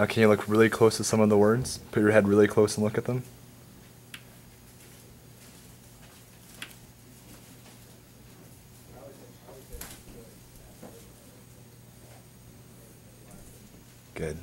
Now, can you look really close to some of the words? Put your head really close and look at them. Good.